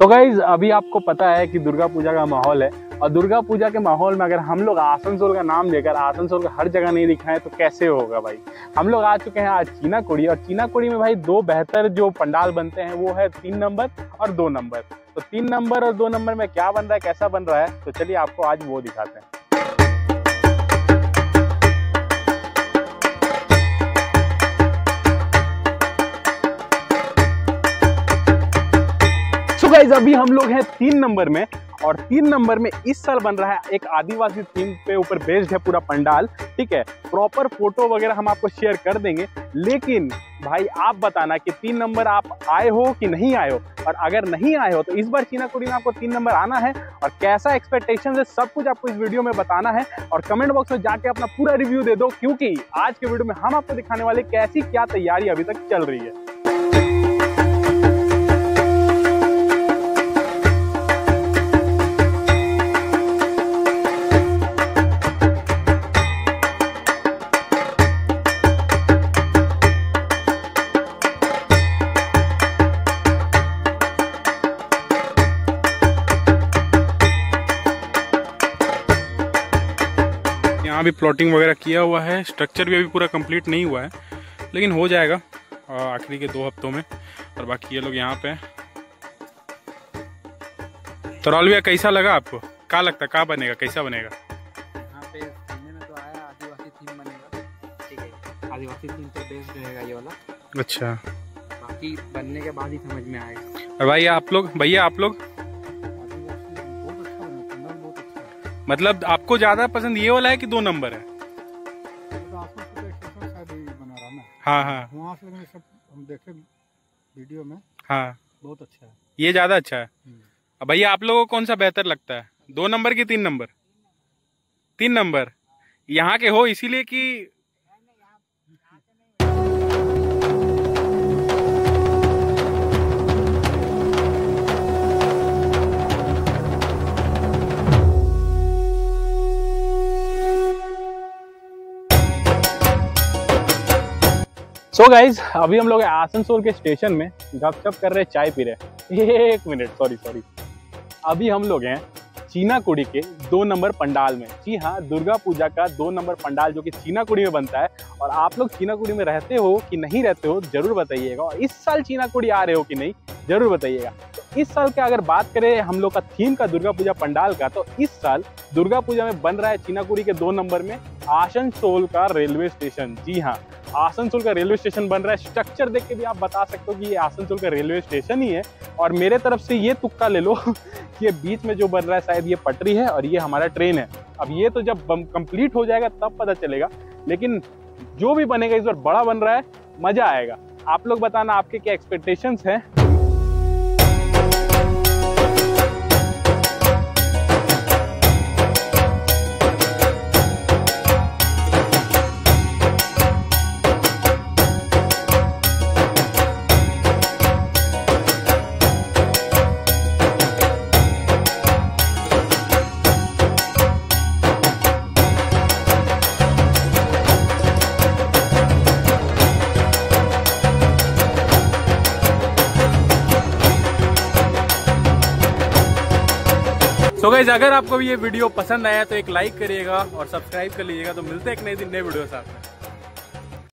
तो गाइज़ अभी आपको पता है कि दुर्गा पूजा का माहौल है। और दुर्गा पूजा के माहौल में अगर हम लोग आसनसोल का नाम लेकर आसनसोल का हर जगह नहीं दिखाएँ तो कैसे होगा भाई? हम लोग आ चुके हैं आज चीना कोड़ी और चीना कोड़ी में भाई दो बेहतर जो पंडाल बनते हैं, वो है तीन नंबर और दो नंबर। तो तीन नंबर और दो नंबर में क्या बन रहा है, कैसा बन रहा है तो चलिए आपको आज वो दिखाते हैं। गाइज़ अभी हम लोग हैं तीन नंबर में और तीन नंबर में इस साल बन रहा है एक आदिवासी थीम पे ऊपर बेस्ड है पूरा पंडाल, ठीक है? प्रॉपर फ़ोटो वगैरह हम आपको शेयर कर देंगे, लेकिन भाई आप बताना कि तीन नंबर आप आए हो कि नहीं आए हो? और अगर नहीं आए हो तो इस बार चीनाकुड़ी में आपको तीन नंबर आना है और कैसा एक्सपेक्टेशन है सब कुछ आपको इस वीडियो में बताना है और कमेंट बॉक्स में जाके अपना पूरा रिव्यू दे दो, क्योंकि आज के वीडियो में हम आपको दिखाने वाले कैसी क्या तैयारी अभी तक चल रही है। यहाँ भी प्लॉटिंग वगैरह किया हुआ है। स्ट्रक्चर भी अभी पूरा कंप्लीट नहीं हुआ है। लेकिन हो जाएगा आखिरी के दो हफ्तों में। और बाकी ये लोग यहाँ पे तो राहुल भैया कैसा लगा आपको? क्या लगता है? क्या बनेगा? कैसा बनेगा? यहाँ पे सुनने में तो आया आदिवासी थीम बनेगा। ठीक है। आदिवासी थीम पे बेस्ड रहेगा ये वाला। अच्छा। बाकी बनने के बाद ही समझ में आएगा। भाई आप लोग भैया आप लोग? मतलब आपको ज़्यादा पसंद ये वाला है कि दो नंबर है? तो ही हाँ। हाँ वहाँ से सब हम देखे वीडियो में। हाँ। बहुत अच्छा है। ये ज़्यादा अच्छा है। हम्म। अब भैया आप लोगों को कौन सा बेहतर लगता है? दो नंबर की तीन नंबर? तीन नंबर। यहाँ के हो इसीलिए कि सो so गाइज़ अभी हम लोग आसनसोल के स्टेशन में, गपशप कर रहे, चाय पी रहे। एक मिनट सॉरी सॉरी अभी हम लोग हैं चीनाकुड़ी के दो नंबर पंडाल में। जी हाँ दुर्गा पूजा का दो नंबर पंडाल जो कि चीनाकुड़ी में बनता है। और आप लोग चीनाकुड़ी में रहते हो कि नहीं रहते हो, ज़रूर बताइएगा। और इस साल चीनाकुड़ी आ रहे हो कि नहीं, ज़रूर बताइएगा। तो इस साल का अगर बात करें हम लोग का थीम का दुर्गा पूजा पंडाल का तो इस साल दुर्गा पूजा में बन रहा है चीनाकुड़ी के दो नंबर में आसनसोल का रेलवे स्टेशन जी हाँ आसनसोल का रेलवे स्टेशन बन रहा है। स्ट्रक्चर देख के भी आप बता सकते हो कि ये आसनसोल का रेलवे स्टेशन ही है। और मेरे तरफ़ से ये तुक्का ले लो कि ये बीच में जो बन रहा है, शायद ये पटरी है और ये हमारा ट्रेन है। अब ये तो जब कंप्लीट हो जाएगा, तब पता चलेगा। लेकिन जो भी बनेगा, इस बार बड़ा बन रहा है, मज़ा आएगा। आप लोग बताना आपके क्या एक्सपेक्टेशंस हैं? सो so गाइज़ अगर आपको ये वीडियो पसंद आया तो एक लाइक करिएगा और सब्सक्राइब कर लीजिएगा। तो मिलते हैं एक नई दिन, नए वीडियो साथ में।